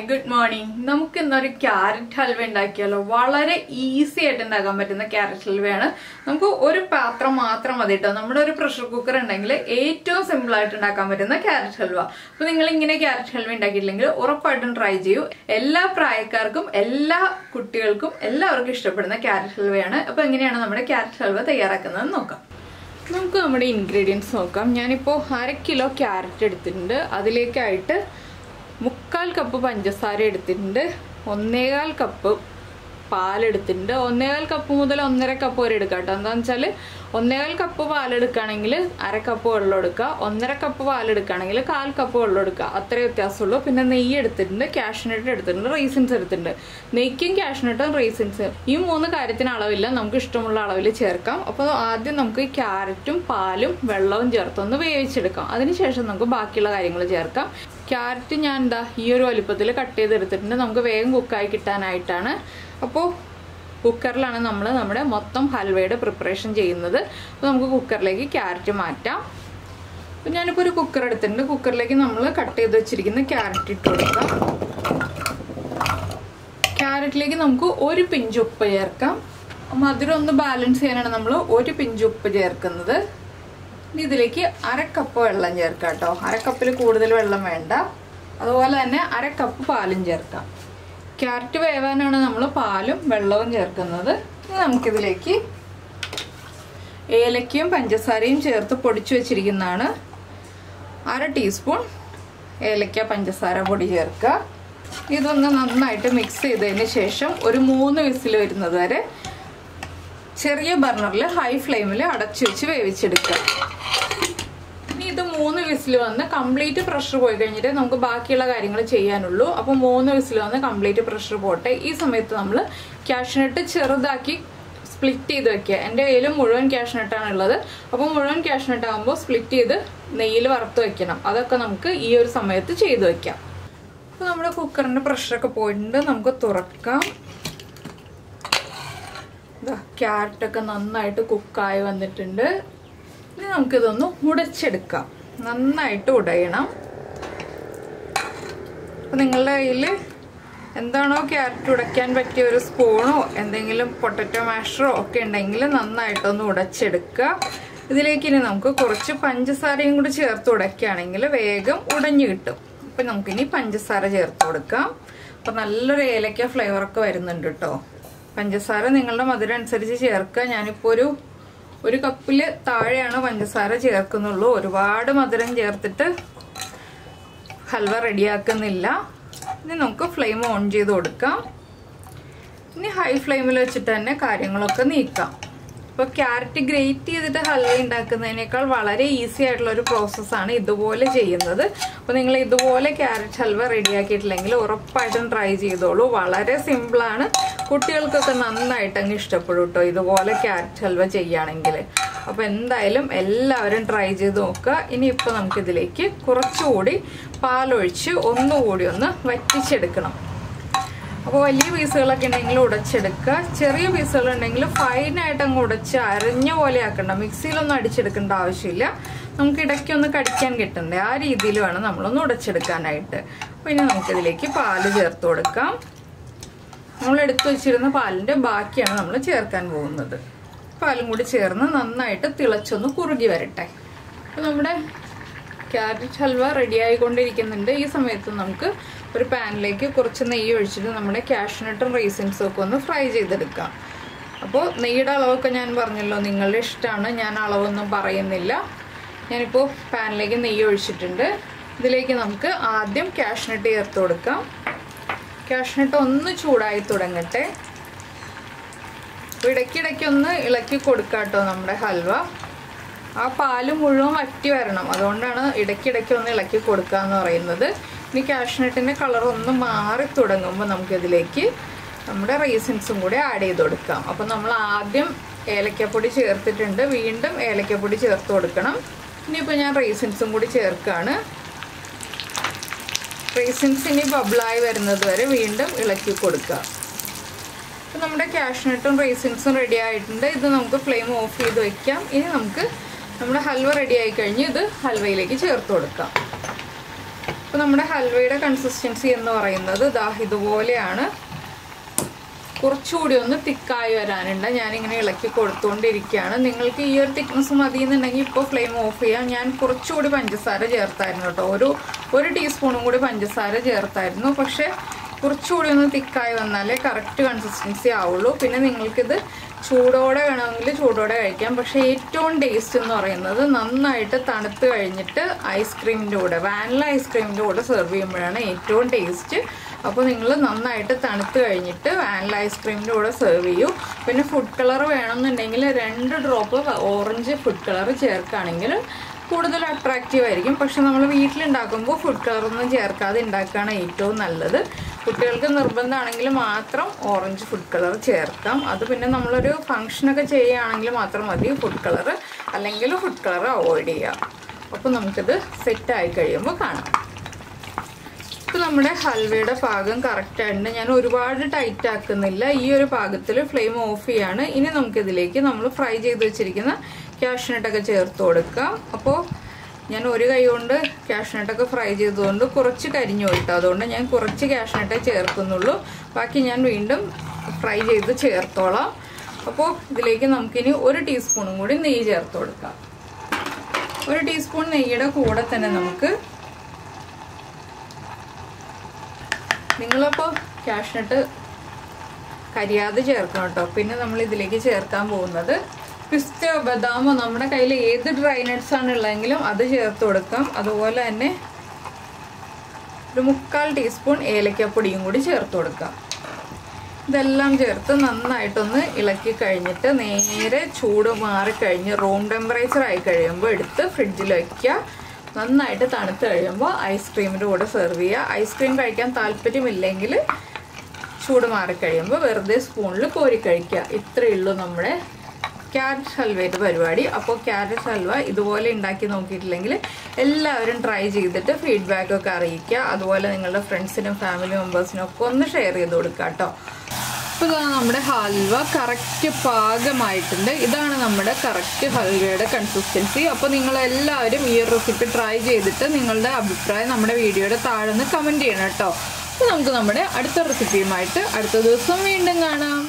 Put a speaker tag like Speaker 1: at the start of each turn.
Speaker 1: Hi good morning നമുക്ക് ഇന്നൊരു carrot halwa ഉണ്ടാക്കിയാലോ? വളരെ ഈസി ആയിട്ട് ഉണ്ടാക്കാൻ പറ്റുന്ന ക്യാരറ്റ് ഹൽവയാണ്. നമുക്ക് ഒരു പാത്രം മാത്രം മതി കേട്ടോ നമ്മുടെ ഒരു പ്രഷർ കുക്കർ ഉണ്ടെങ്കിൽ ഏറ്റവും സിമ്പിൾ ആയിട്ട് ഉണ്ടാക്കാൻ പറ്റുന്ന ക്യാരറ്റ് ഹൽവ. അപ്പൊ നിങ്ങൾ ഇങ്ങനെ ക്യാരറ്റ് ഹൽവ ഉണ്ടാക്കിയിട്ടില്ലെങ്കിൽ ഉറപ്പായിട്ടും ട്രൈ ചെയ്യൂ. എല്ലാ പ്രായക്കാർക്കും എല്ലാ കുട്ടികൾക്കും എല്ലാവർക്കും ഇഷ്ടപ്പെടുന്ന ക്യാരറ്റ് ഹൽവയാണ്. അപ്പൊ എങ്ങനെയാണ് നമ്മുടെ ക്യാരറ്റ് ഹൽവ തയ്യാറാക്കുന്നത് നോക്കാം. നമുക്ക് നമ്മുടെ ഇൻഗ്രീഡിയൻസ് നോക്കാം. ഞാനിപ്പോൾ അര കിലോ ക്യാരറ്റ് എടുത്തിട്ടുണ്ട്. അതിലേക്കായിട്ട് മുക്കാൽ കപ്പ് പഞ്ചസാര എടുത്തിട്ടുണ്ട്. ഒന്നേകാൽ കപ്പ് പാലെടുത്തിട്ടുണ്ട് ഒന്നേകാൽ കപ്പ് മുതൽ ഒന്നര കപ്പ് വരെ എടുക്കാം കേട്ടോ. എന്താണെന്ന് വെച്ചാൽ ഒന്നേകാൽ കപ്പ് പാലെടുക്കുകയാണെങ്കിൽ അര കപ്പ് വെള്ളം എടുക്കുക. ഒന്നര കപ്പ് പാലെടുക്കുകയാണെങ്കിൽ കാൽ കപ്പ് വെള്ളം എടുക്കുക. അത്രേ വ്യത്യാസമുള്ളൂ. പിന്നെ നെയ്യ് എടുത്തിട്ടുണ്ട് കാഷ്നട്ട് എടുത്തിട്ടുണ്ട് റൈസിൻസ് എടുത്തിട്ടുണ്ട്. നെയ്ക്കും കാഷ്നട്ടും റൈസിൻസ്. ഈ മൂന്ന് കാര്യത്തിന് അളവില്ല. നമുക്ക് ഇഷ്ടമുള്ള അളവിൽ ചേർക്കാം. അപ്പോൾ ആദ്യം നമുക്ക് ക്യാരറ്റും പാലും വെള്ളവും ചേർത്തൊന്ന് വേവിച്ചെടുക്കാം. അതിനുശേഷം നമുക്ക് ബാക്കിയുള്ള കാര്യങ്ങൾ ചേർക്കാം. ക്യാരറ്റ് ഞാൻ എന്താ ഈ ഒരു വലുപ്പത്തിൽ കട്ട് ചെയ്തെടുത്തിട്ടുണ്ട്. നമുക്ക് വേഗം കുക്കായി കിട്ടാനായിട്ടാണ്. അപ്പോൾ കുക്കറിലാണ് നമ്മൾ നമ്മുടെ മൊത്തം ഹൽവയുടെ പ്രിപ്പറേഷൻ ചെയ്യുന്നത്. അപ്പോൾ നമുക്ക് കുക്കറിലേക്ക് ക്യാരറ്റ് മാറ്റാം. അപ്പോൾ ഞാനിപ്പോൾ ഒരു കുക്കർ എടുത്തിട്ടുണ്ട്. കുക്കറിലേക്ക് നമ്മൾ കട്ട് ചെയ്ത് വെച്ചിരിക്കുന്ന ക്യാരറ്റ് ഇട്ട് കൊടുക്കാം. ക്യാരറ്റിലേക്ക് നമുക്ക് ഒരു പിഞ്ച് ഉപ്പ് ചേർക്കാം. മധുരം ഒന്ന് ബാലൻസ് ചെയ്യാനാണ് നമ്മൾ ഒരു പിഞ്ച് ഉപ്പ് ചേർക്കുന്നത്. ഇനി ഇതിലേക്ക് അരക്കപ്പ് കപ്പ് വെള്ളം ചേർക്കാം കേട്ടോ അരക്കപ്പിൽ കപ്പിൽ കൂടുതൽ വെള്ളം വേണ്ട. അതുപോലെ തന്നെ അരക്കപ്പ് കപ്പ് പാലും ചേർക്കാം. ക്യാരറ്റ് വേവാനാണ് നമ്മൾ പാലും വെള്ളവും ചേർക്കുന്നത്. ഇനി നമുക്കിതിലേക്ക് ഏലക്കയും പഞ്ചസാരയും ചേർത്ത് പൊടിച്ചു വെച്ചിരിക്കുന്നതാണ്. അര ടീസ്പൂൺ ഏലക്ക പഞ്ചസാര പൊടി ചേർക്കുക. ഇതൊന്ന് നന്നായിട്ട് മിക്സ് ചെയ്തതിന് ശേഷം ഒരു മൂന്ന് വിസിൽ വരുന്നത് വരെ ചെറിയ ബർണറിൽ ഹൈ ഫ്ലെയിമിൽ അടച്ചു വെച്ച് വേവിച്ചെടുക്കുക. മൂന്ന് വിസിൽ വന്ന് കംപ്ലീറ്റ് പ്രഷർ പോയി കഴിഞ്ഞിട്ട് നമുക്ക് ബാക്കിയുള്ള കാര്യങ്ങൾ ചെയ്യാനുള്ളൂ. അപ്പോൾ മൂന്ന് വിസിൽ വന്ന് കംപ്ലീറ്റ് പ്രഷർ പോട്ടെ. ഈ സമയത്ത് നമ്മൾ ക്യാഷ്നട്ട് ചെറുതാക്കി സ്പ്ലിറ്റ് ചെയ്ത് വെക്കുക. എന്റെ കയ്യിൽ മുഴുവൻ ക്യാഷ്നട്ടാണ് ഉള്ളത്. അപ്പോൾ മുഴുവൻ ക്യാഷ്നട്ട് ആകുമ്പോൾ സ്പ്ലിറ്റ് ചെയ്ത് നെയ്യിൽ വറുത്ത് വെക്കണം. അതൊക്കെ നമുക്ക് ഈ ഒരു സമയത്ത് ചെയ്ത് വെക്കാം. അപ്പോൾ നമ്മുടെ കുക്കറിന്റെ പ്രഷറൊക്കെ പോയിട്ടുണ്ട്. നമുക്ക് തുറക്കാം. ക്യാരറ്റൊക്കെ നന്നായിട്ട് കുക്കായി വന്നിട്ടുണ്ട്. ഇനി നമുക്കിതൊന്ന് ഉടച്ചെടുക്കാം നന്നായിട്ട് ഉടയണം. അപ്പം നിങ്ങളുടെ കയ്യിൽ എന്താണോ ക്യാരറ്റ് ഉടയ്ക്കാൻ പറ്റിയ ഒരു സ്പൂണോ എന്തെങ്കിലും പൊട്ടറ്റോ മാഷറോ ഒക്കെ ഉണ്ടെങ്കിൽ നന്നായിട്ടൊന്ന് ഉടച്ചെടുക്കുക. ഇതിലേക്ക് ഇനി നമുക്ക് കുറച്ച് പഞ്ചസാരയും കൂടി ചേർത്ത് ഉടയ്ക്കുകയാണെങ്കിൽ വേഗം ഉടഞ്ഞു കിട്ടും. അപ്പം നമുക്കിനി പഞ്ചസാര ചേർത്ത് കൊടുക്കാം. അപ്പം നല്ലൊരു ഏലക്ക ഫ്ലേവറൊക്കെ വരുന്നുണ്ട് കേട്ടോ. പഞ്ചസാര നിങ്ങളുടെ മധുരം അനുസരിച്ച് ചേർക്കുക. ഞാനിപ്പോൾ ഒരു ഒരു കപ്പിൽ താഴെയാണ് പഞ്ചസാര ചേർക്കുന്നുള്ളൂ. ഒരുപാട് മധുരം ചേർത്തിട്ട് ഹൽവ റെഡിയാക്കുന്നില്ല. ഇനി നമുക്ക് ഫ്ലെയിം ഓൺ ചെയ്ത് കൊടുക്കാം. ഇനി ഹൈ ഫ്ലെയിമിൽ വെച്ചിട്ട് തന്നെ കാര്യങ്ങളൊക്കെ നീക്കാം. ഇപ്പോൾ ക്യാരറ്റ് ഗ്രേറ്റ് ചെയ്തിട്ട് ഹൽവ ഉണ്ടാക്കുന്നതിനേക്കാൾ വളരെ ഈസി ആയിട്ടുള്ള ഒരു പ്രോസസ്സാണ് ഇതുപോലെ ചെയ്യുന്നത്. അപ്പോൾ നിങ്ങൾ ഇതുപോലെ ക്യാരറ്റ് ഹൽവ റെഡിയാക്കിയിട്ടില്ലെങ്കിൽ ഉറപ്പായിട്ടും ട്രൈ ചെയ്തോളൂ. വളരെ സിമ്പിളാണ് കുട്ടികൾക്കൊക്കെ നന്നായിട്ട് അങ്ങ് ഇഷ്ടപ്പെടും കേട്ടോ ഇതുപോലെ ക്യാരറ്റ് ഹൽവ ചെയ്യുകയാണെങ്കിൽ. അപ്പോൾ എന്തായാലും എല്ലാവരും ട്രൈ ചെയ്ത് നോക്കുക. ഇനിയിപ്പോൾ നമുക്കിതിലേക്ക് കുറച്ചുകൂടി പാലൊഴിച്ച് ഒന്നുകൂടി ഒന്ന് വറ്റിച്ചെടുക്കണം. അപ്പോൾ വലിയ പീസുകളൊക്കെ ഉണ്ടെങ്കിൽ ഉടച്ചെടുക്കുക. ചെറിയ പീസുകൾ ഉണ്ടെങ്കിൽ ഫൈനായിട്ട് അങ്ങ് ഉടച്ച് അരഞ്ഞ പോലെ ആക്കണ്ട. മിക്സിയിലൊന്നും അടിച്ചെടുക്കേണ്ട ആവശ്യമില്ല. നമുക്ക് ഇടയ്ക്കൊന്ന് കടിക്കാൻ കിട്ടണ്ടേ. ആ രീതിയിൽ വേണം നമ്മളൊന്ന് ഉടച്ചെടുക്കാനായിട്ട്. പിന്നെ നമുക്കിതിലേക്ക് പാൽ ചേർത്ത് കൊടുക്കാം. നമ്മൾ എടുത്തു വെച്ചിരുന്ന പാലിന്റെ ബാക്കിയാണ് നമ്മൾ ചേർക്കാൻ പോകുന്നത്. പാലും കൂടി ചേർന്ന് നന്നായിട്ട് തിളച്ചൊന്ന് കുറുകി വരട്ടെ. അപ്പോൾ നമ്മുടെ ക്യാരറ്റ് ഹൽവ റെഡി ആയിക്കൊണ്ടിരിക്കുന്നുണ്ട്. ഈ സമയത്ത് നമുക്ക് ഒരു പാനിലേക്ക് കുറച്ച് നെയ്യ് ഒഴിച്ചിട്ട് നമ്മുടെ കാഷ്നട്ടും റീസൻസും ഒക്കെ ഒന്ന് ഫ്രൈ ചെയ്തെടുക്കാം. അപ്പോൾ നെയ്യുടെ അളവൊക്കെ ഞാൻ പറഞ്ഞല്ലോ നിങ്ങളുടെ ഇഷ്ടമാണ്. ഞാൻ അളവൊന്നും പറയുന്നില്ല. ഞാനിപ്പോൾ പാനിലേക്ക് നെയ്യ് ഒഴിച്ചിട്ടുണ്ട്. ഇതിലേക്ക് നമുക്ക് ആദ്യം കാഷ്നട്ട് ചേർത്ത് കൊടുക്കാം. കാഷ്നട്ട് ഒന്ന് ചൂടായി തുടങ്ങട്ടെ. അപ്പോൾ ഇടയ്ക്കിടയ്ക്ക് ഒന്ന് ഇളക്കി കൊടുക്കാം കേട്ടോ നമ്മുടെ ഹൽവ. ആ പാൽ മുഴുവൻ വറ്റി വരണം. അതുകൊണ്ടാണ് ഇടയ്ക്കിടയ്ക്ക് ഒന്ന് ഇളക്കി കൊടുക്കുക എന്ന് പറയുന്നത്. ഇനി കാഷ്നട്ടിന്റെ കളർ ഒന്ന് മാറി തുടങ്ങുമ്പോൾ നമുക്കിതിലേക്ക് നമ്മുടെ റീസൻസും കൂടി ആഡ് ചെയ്ത് കൊടുക്കാം. അപ്പം നമ്മൾ ആദ്യം ഏലക്കപ്പൊടി ചേർത്തിട്ടുണ്ട്. വീണ്ടും ഏലക്കപ്പൊടി ചേർത്ത് കൊടുക്കണം. ഇനിയിപ്പോൾ ഞാൻ റീസൻസും കൂടി ചേർക്കുകയാണ് റീസിൻസ് ഇനി ബബിളായി വരുന്നത് വരെ വീണ്ടും ഇളക്കി കൊടുക്കുക. അപ്പം നമ്മുടെ കാഷ്നട്ടും റൈസിൻസും റെഡി ആയിട്ടുണ്ട്. ഇത് നമുക്ക് ഫ്ലെയിം ഓഫ് ചെയ്ത് വയ്ക്കാം ഇനി നമുക്ക് നമ്മുടെ ഹൽവ റെഡി ആയി കഴിഞ്ഞ് ഇത് ഹൽവയിലേക്ക് ചേർത്ത് കൊടുക്കാം. അപ്പോൾ നമ്മുടെ ഹൽവയുടെ കൺസിസ്റ്റൻസി എന്ന് പറയുന്നത് ദാ ഇതുപോലെയാണ്. കുറച്ചുകൂടി ഒന്ന് തിക്കായി വരാനുണ്ട്. ഞാനിങ്ങനെ ഇളക്കി കൊടുത്തുകൊണ്ടിരിക്കുകയാണ് നിങ്ങൾക്ക് ഈ ഒരു തിക്നെസ് മതി എന്നുണ്ടെങ്കിൽ ഇപ്പോൾ ഫ്ലെയിം ഓഫ് ചെയ്യാം. ഞാൻ കുറച്ചുകൂടി പഞ്ചസാര ചേർത്തായിരുന്നു കേട്ടോ. ഒരു ഒരു ടീസ്പൂണും കൂടി പഞ്ചസാര ചേർത്തായിരുന്നു. പക്ഷേ കുറച്ചുകൂടി ഒന്ന് തിക്കായി വന്നാലേ കറക്റ്റ് കൺസിസ്റ്റൻസി ആവുള്ളൂ. പിന്നെ നിങ്ങൾക്കിത് ചൂടോടെ വേണമെങ്കിൽ ചൂടോടെ കഴിക്കാം. പക്ഷേ ഏറ്റവും ടേസ്റ്റ് എന്ന് പറയുന്നത് നന്നായിട്ട് തണുത്ത് കഴിഞ്ഞിട്ട് ഐസ്ക്രീമിന്റെ കൂടെ വാനില ഐസ്ക്രീമിന്റെ കൂടെ സെർവ് ചെയ്യുമ്പോഴാണ് ഏറ്റവും ടേസ്റ്റ് അപ്പോൾ നിങ്ങൾ നന്നായിട്ട് തണുത്ത് കഴിഞ്ഞിട്ട് വാനില ഐസ്ക്രീമിന്റെ കൂടെ സെർവ് ചെയ്യൂ. പിന്നെ ഫുഡ് കളർ വേണമെന്നുണ്ടെങ്കിൽ രണ്ട് ഡ്രോപ്പ് ഓറഞ്ച് ഫുഡ് കളർ ചേർക്കുകയാണെങ്കിൽ കൂടുതൽ അട്രാക്റ്റീവ് ആയിരിക്കും. പക്ഷെ നമ്മൾ വീട്ടിലുണ്ടാക്കുമ്പോൾ ഫുഡ് കളറൊന്നും ചേർക്കാതെ ഉണ്ടാക്കുകയാണ് ഏറ്റവും നല്ലത്. കുട്ടികൾക്ക് നിർബന്ധമാണെങ്കിൽ മാത്രം ഓറഞ്ച് ഫുഡ് കളർ ചേർക്കാം. അത് പിന്നെ നമ്മളൊരു ഫങ്ഷനൊക്കെ ചെയ്യുകയാണെങ്കിൽ മാത്രം മതി. ഫുഡ് കളർ അല്ലെങ്കിൽ ഫുഡ് കളർ അവോയ്ഡ് ചെയ്യാം. അപ്പോൾ നമുക്കിത് സെറ്റായി കഴിയുമ്പോൾ കാണാം. ഇപ്പം നമ്മുടെ ഹൽവയുടെ പാകം കറക്റ്റായിട്ടുണ്ട് ഞാൻ ഒരുപാട് ടൈറ്റ് ആക്കുന്നില്ല. ഈ ഒരു പാകത്തിൽ ഫ്ലെയിം ഓഫ് ചെയ്യാണ്. ഇനി നമുക്കിതിലേക്ക് നമ്മൾ ഫ്രൈ ചെയ്ത് വെച്ചിരിക്കുന്ന ക്യാഷ്നട്ടൊക്കെ ചേർത്ത് കൊടുക്കാം അപ്പോൾ ഞാൻ ഒരു കൈ കൊണ്ട് ക്യാഷ്നട്ടൊക്കെ ഫ്രൈ ചെയ്തതുകൊണ്ട് കുറച്ച് കരിഞ്ഞു പോയിട്ടോ. അതുകൊണ്ട് ഞാൻ കുറച്ച് ക്യാഷ്നട്ടേ ചേർക്കുന്നുള്ളൂ. ബാക്കി ഞാൻ വീണ്ടും ഫ്രൈ ചെയ്ത് ചേർത്തോളാം. അപ്പോൾ ഇതിലേക്ക് നമുക്കിനി ഒരു ടീസ്പൂണും കൂടി നെയ്യ് ചേർത്ത് കൊടുക്കാം. ഒരു ടീസ്പൂൺ നെയ്യുടെ കൂടെ തന്നെ നമുക്ക് നിങ്ങളപ്പോൾ ക്യാഷ്നട്ട് കരിയാതെ ചേർക്കണം കേട്ടോ. പിന്നെ നമ്മൾ ഇതിലേക്ക് ചേർക്കാൻ പോകുന്നത് പിസ്തയോ ബദാമോ നമ്മുടെ കയ്യിൽ ഏത് ഡ്രൈ നട്ട്സ് ആണ് ഉള്ളതെങ്കിലും അത് ചേർത്ത് കൊടുക്കാം. അതുപോലെ തന്നെ ഒരു മുക്കാൽ ടീസ്പൂൺ ഏലക്കപ്പൊടിയും കൂടി ചേർത്ത് കൊടുക്കാം. ഇതെല്ലാം ചേർത്ത് നന്നായിട്ടൊന്ന് ഇളക്കി കഴിഞ്ഞിട്ട് നേരെ ചൂട് മാറിക്കഴിഞ്ഞ് റൂം ടെമ്പറേച്ചർ ആയി കഴിയുമ്പോൾ എടുത്ത് ഫ്രിഡ്ജിൽ വയ്ക്കുക നന്നായിട്ട് തണുത്ത് കഴിയുമ്പോൾ ഐസ്ക്രീമിന്റെ കൂടെ സെർവ് ചെയ്യുക ഐസ്ക്രീം കഴിക്കാൻ താല്പര്യമില്ലെങ്കിൽ ചൂട് മാറിക്കഴിയുമ്പോൾ വെറുതെ സ്പൂണിൽ കോരി കഴിക്കുക ഇത്രയേ ഉള്ളൂ നമ്മുടെ ക്യാരറ്റ് ഹൽവയുടെ പരിപാടി. അപ്പോൾ ക്യാരറ്റ് ഹൽവ ഇതുപോലെ ഉണ്ടാക്കി നോക്കിയിട്ടില്ലെങ്കിൽ എല്ലാവരും ട്രൈ ചെയ്തിട്ട് ഫീഡ്ബാക്ക് ഒക്കെ അറിയിക്കുക. അതുപോലെ നിങ്ങളുടെ ഫ്രണ്ട്സിനും ഫാമിലി മെമ്പേഴ്സിനും ഒക്കെ ഒന്ന് ഷെയർ ചെയ്ത് കൊടുക്കുക കേട്ടോ. അപ്പോൾ ഇതാണ് നമ്മുടെ ഹൽവ കറക്റ്റ് പാകമായിട്ടുണ്ട്. ഇതാണ് നമ്മുടെ കറക്റ്റ് ഹൽവയുടെ കൺസിസ്റ്റൻസി അപ്പോൾ നിങ്ങളെല്ലാവരും ഈ റെസിപ്പി ട്രൈ ചെയ്തിട്ട് നിങ്ങളുടെ അഭിപ്രായം നമ്മുടെ വീഡിയോയുടെ താഴെ നിന്ന് കമന്റ് ചെയ്യണം കേട്ടോ. അപ്പോൾ നമുക്ക് നമ്മുടെ അടുത്ത റെസിപ്പിയുമായിട്ട് അടുത്ത ദിവസം വീണ്ടും കാണാം.